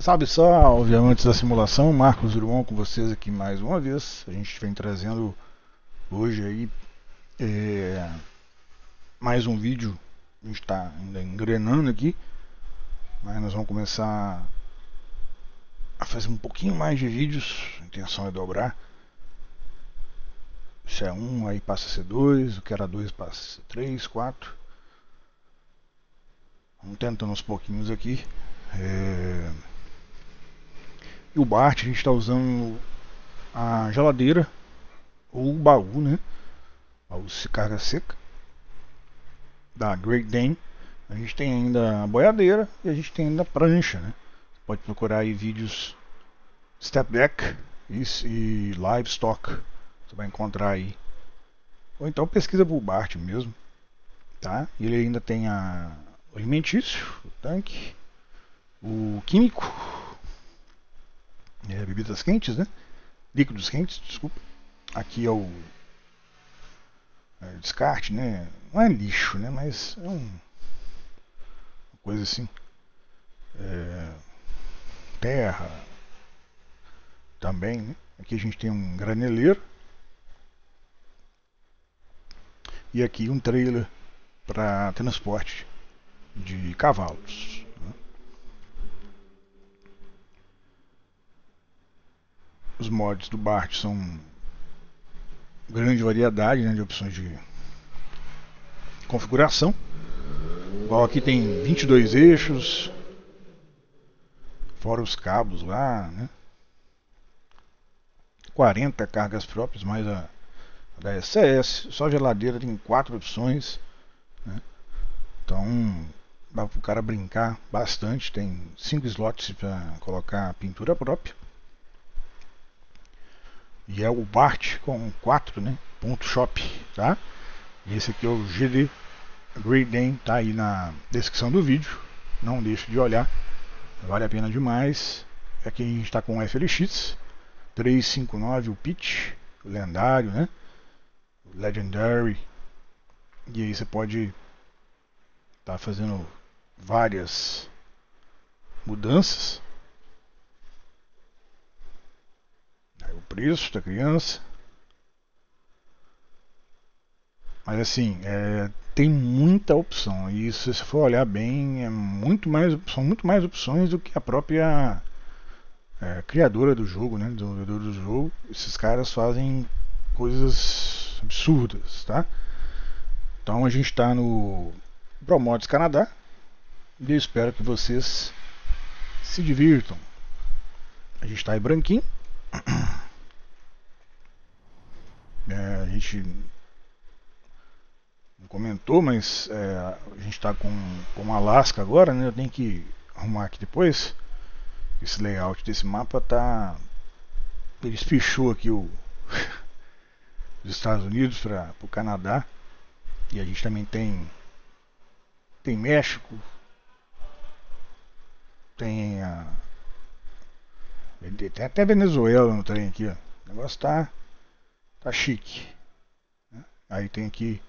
Salve salve, amantes da simulação, Marcos Drummond com vocês aqui mais uma vez. A gente vem trazendo hoje aí é, mais um vídeo. A gente está ainda engrenando aqui, mas nós vamos começar a fazer um pouquinho mais de vídeos. A intenção é dobrar. Se é um, aí passa a ser dois, o que era dois passa a ser três, quatro. Vamos tentando uns pouquinhos aqui. É... E o Bart, a gente está usando a geladeira ou o baú, né? De carga seca da Great Dane. A gente tem ainda a boiadeira e a gente tem ainda a prancha, né? Você pode procurar aí vídeos Step Deck e, e Livestock. Você vai encontrar aí. Ou então pesquisa por Bart mesmo, tá? E ele ainda tem a o alimentício, o tanque, o químico, é, bebidas quentes, né? Líquidos quentes, desculpa. Aqui é o é, descarte, né? Não é lixo, né? Mas é um, uma coisa assim. É, terra também, né? Aqui a gente tem um graneleiro. E aqui um trailer para transporte de cavalos. Os mods do Bart são grande variedade né, de opções de configuração. Igual aqui tem 22 eixos, fora os cabos lá, né? 40 cargas próprias, mais a, a da SCS. Só geladeira tem quatro opções. Né? Então dá para o cara brincar bastante. Tem cinco slots para colocar pintura própria. E é o Bart com 4, né? Ponto shop, tá? E esse aqui é o GD Dane, tá aí na descrição do vídeo. Não deixe de olhar, vale a pena demais. Aqui a gente está com o FLX 359, o Pitch, lendário, né? Legendary. E aí você pode tá fazendo várias mudanças. Aí o preço da criança. Mas assim, é, tem muita opção. E se você for olhar bem, é muito mais, são muito mais opções do que a própria é, criadora do jogo, né? Desenvolvedor do jogo. Esses caras fazem coisas absurdas, tá? Então a gente está no Promods Canadá. E eu espero que vocês se divirtam. A gente está aí branquinho. É, a gente não comentou, mas é, a gente está com, com Alaska agora, né? Eu tenho que arrumar aqui depois. Esse layout desse mapa tá. Ele espichou aqui o dos Estados Unidos para o Canadá. E a gente também tem. Tem México, tem a. Tem até Venezuela no trem aqui, ó. O negócio tá. Tá chique. Aí tem aqui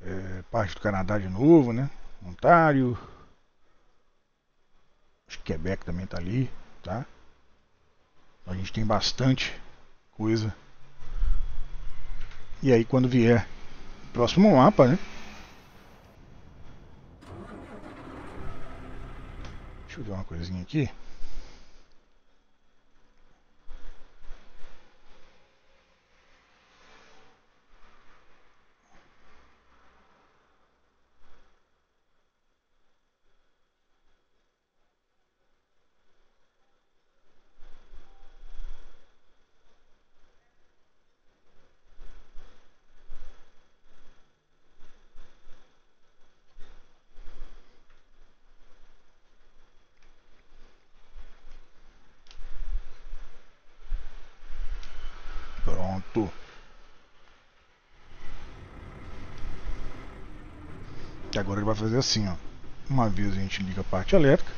é, parte do Canadá de novo, né? Ontário. Acho que Quebec também tá ali, tá? A gente tem bastante coisa. E aí quando vier o próximo mapa, né? Deixa eu ver uma coisinha aqui. E agora ele vai fazer assim, ó. Uma vez a gente liga a parte elétrica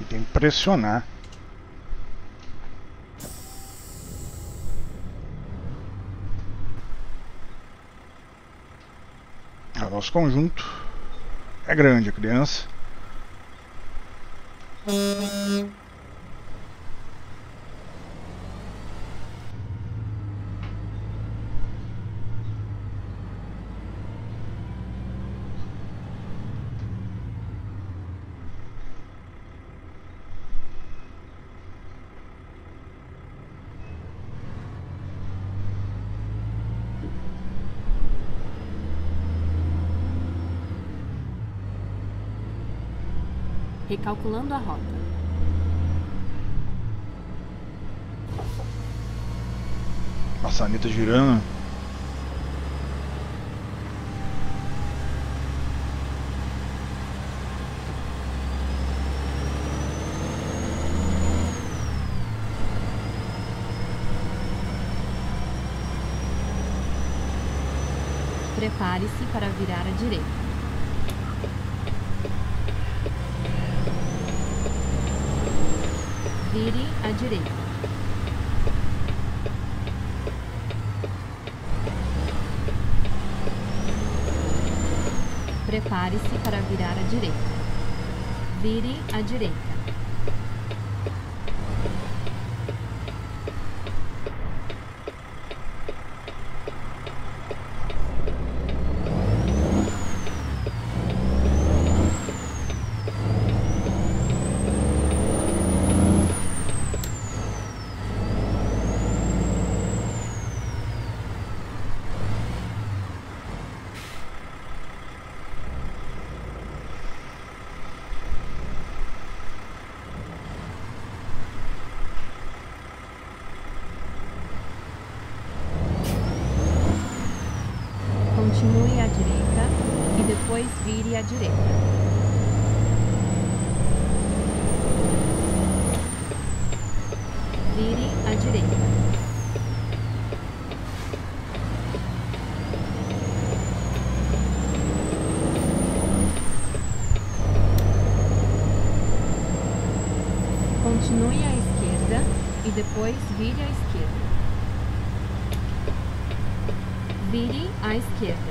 e tem que pressionar. O nosso conjunto é grande a criança Recalculando a rota. Maçaneta girando. Prepare-se para virar à direita. Vire à direita. Prepare-se para virar à direita. Vire à direita. Continue à direita e depois vire à direita. Vire à direita. Continue à esquerda e depois vire à esquerda. Vire à esquerda.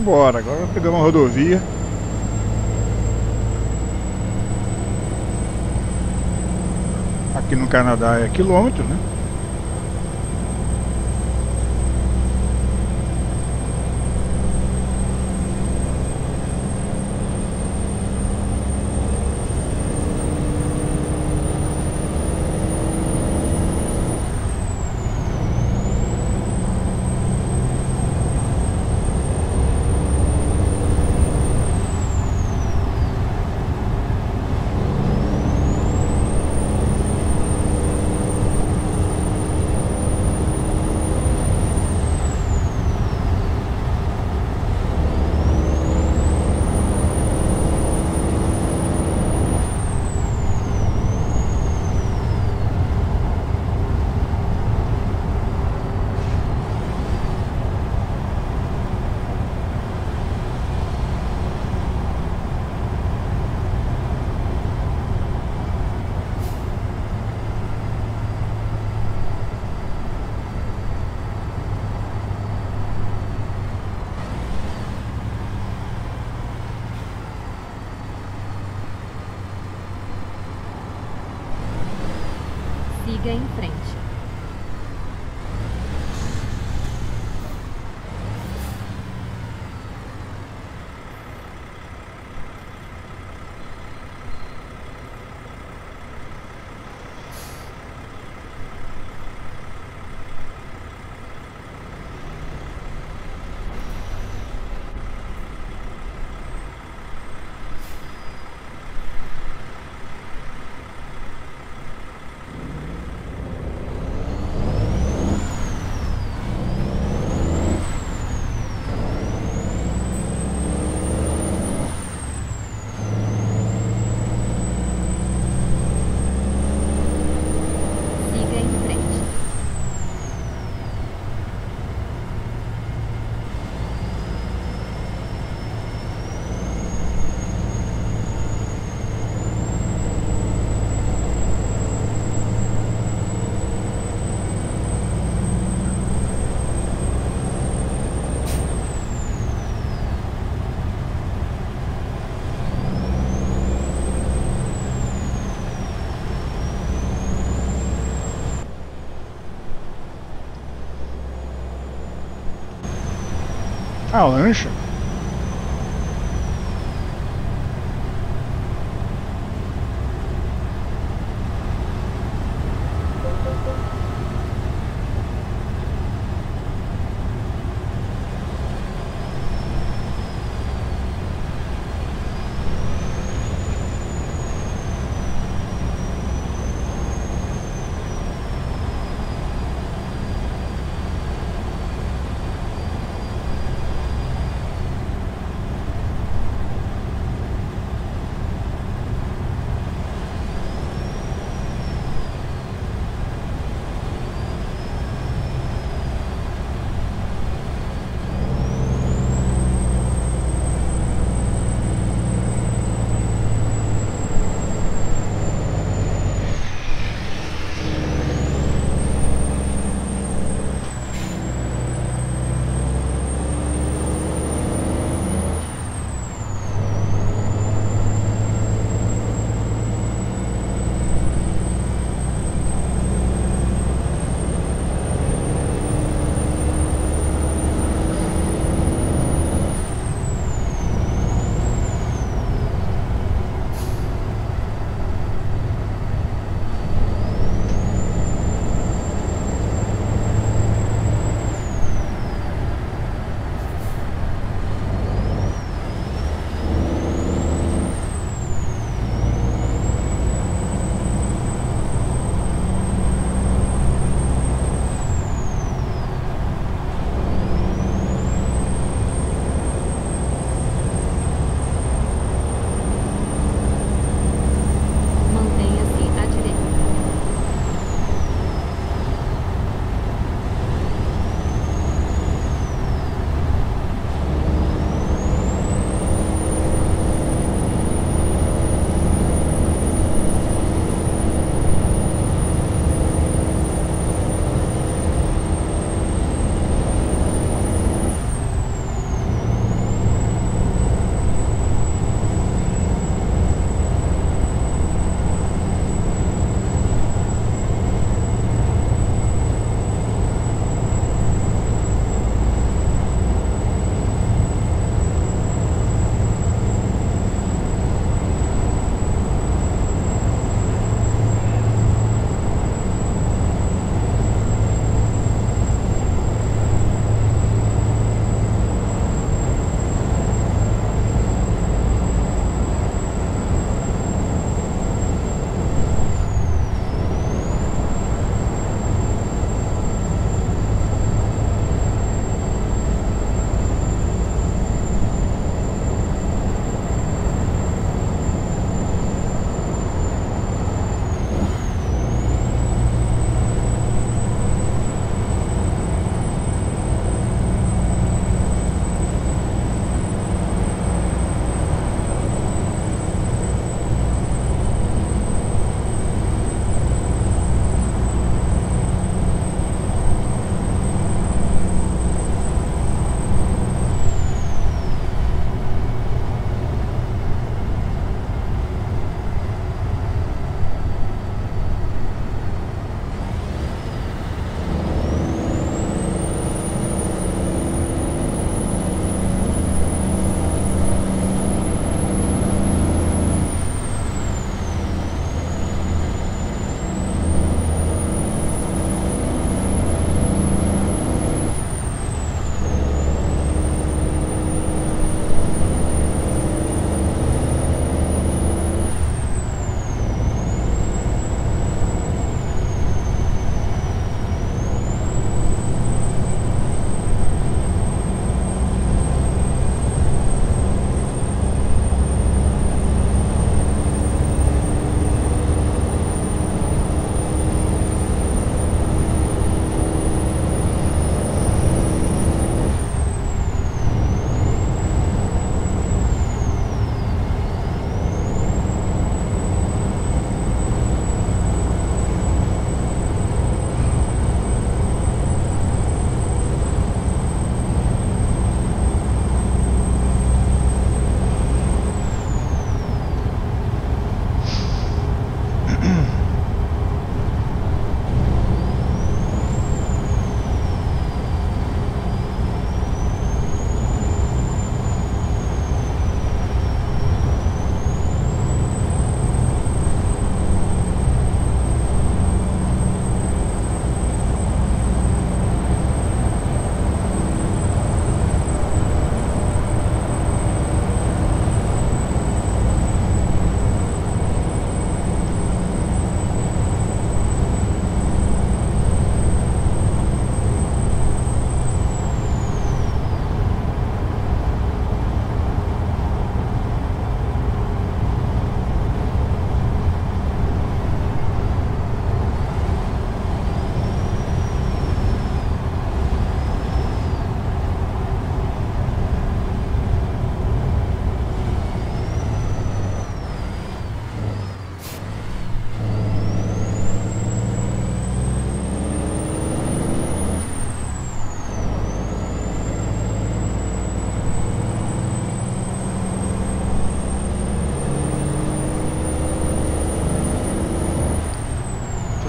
Bora, agora pegamos uma rodovia. Aqui no Canadá é quilômetro, né? Siga em frente. 二手的认识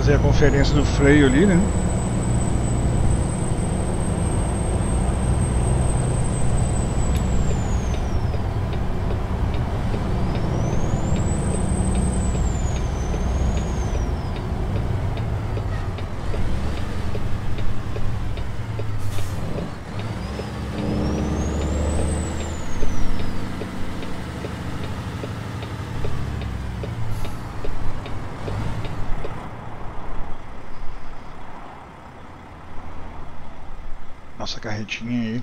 fazer a conferência do freio ali, né? Carretinha aí.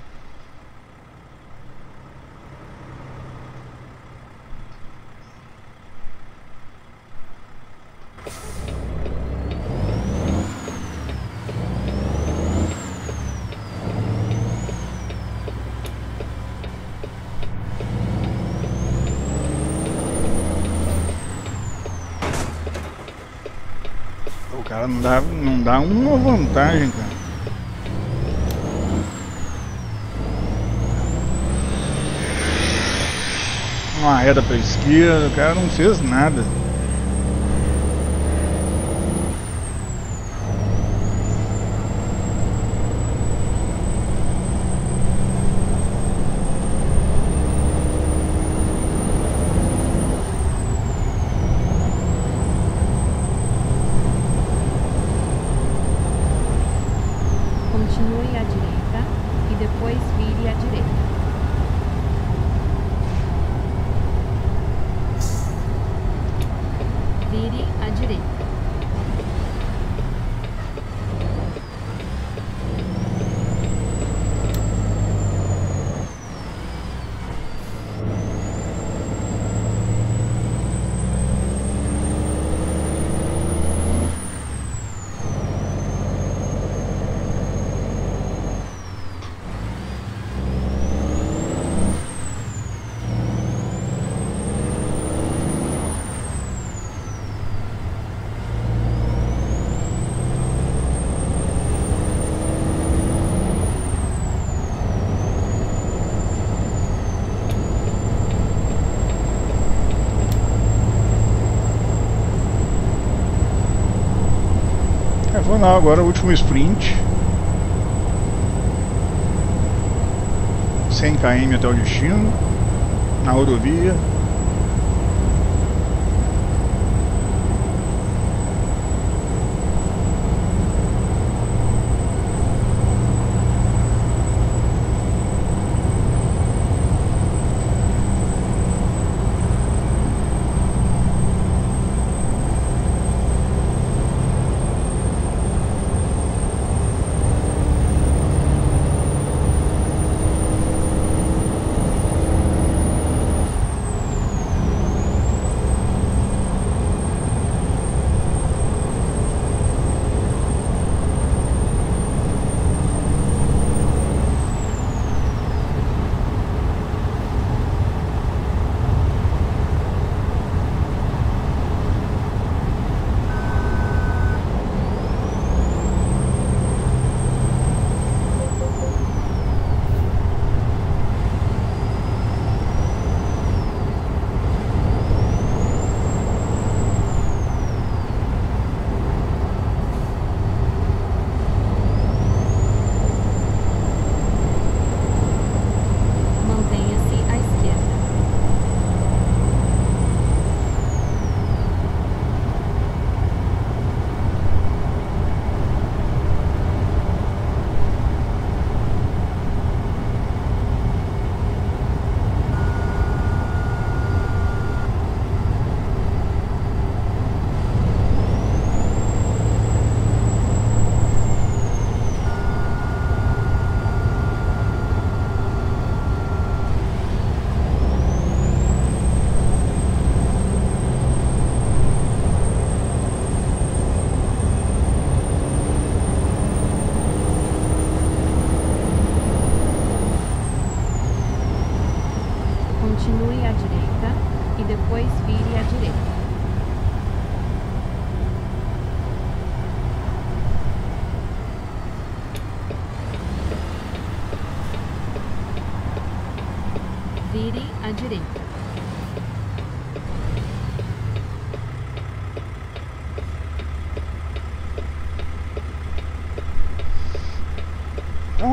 O cara não dá, não dá uma vantagem, cara. Uma reta pra esquerda, o cara não fez nada. Continue à direita e depois vire à direita. Vire à direita. Não, agora o último sprint. 100 km até o destino, na rodovia.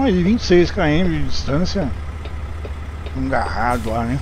Então aí 26 km de distância. Um garrado lá, né?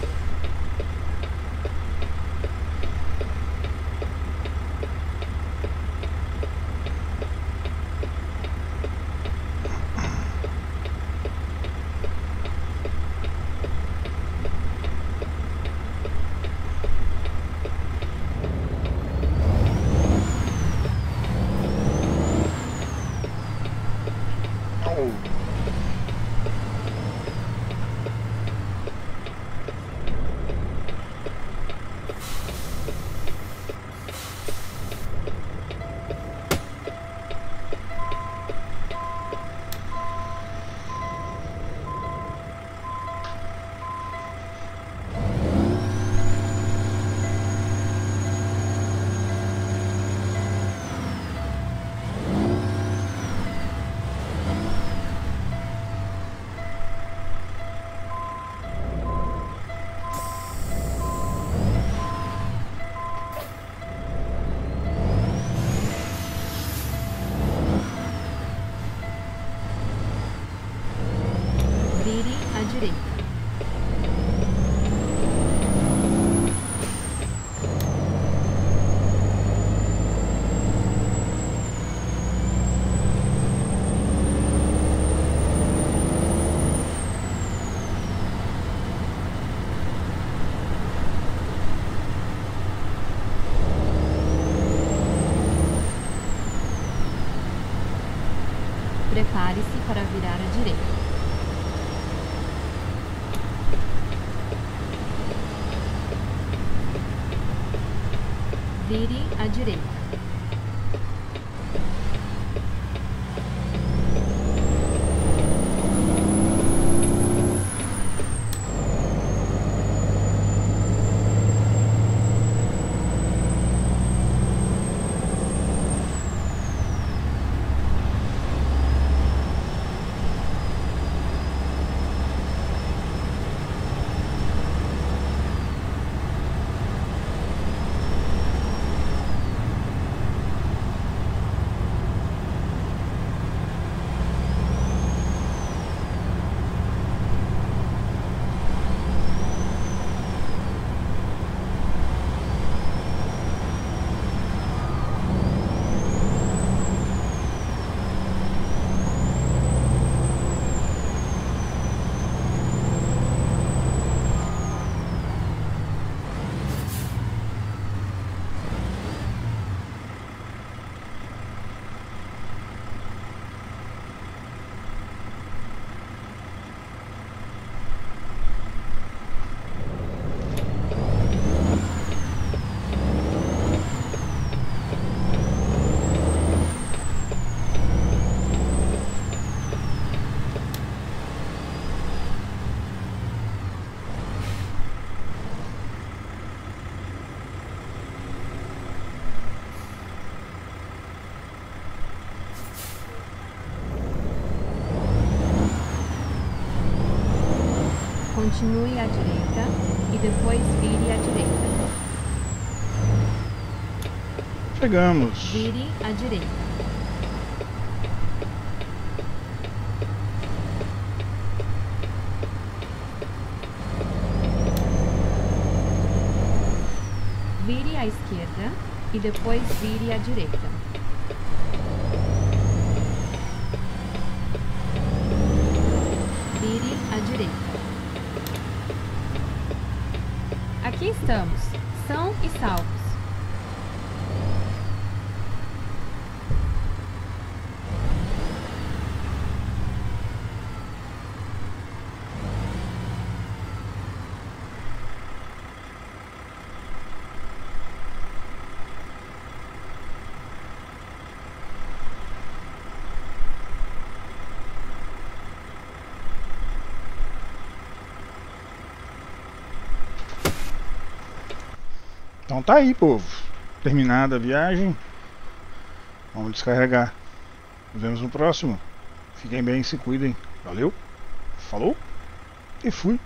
Vire à direita. Prepare-se para virar à direita. Vire à direita. Continue à direita e depois vire à direita. Chegamos. Vire à direita. Vire à esquerda e depois vire à direita. Vire à direita. Aqui estamos, são e salvos. Então tá aí, povo. Terminada a viagem. Vamos descarregar. Nos vemos no próximo. Fiquem bem, se cuidem. Valeu. Falou. E fui.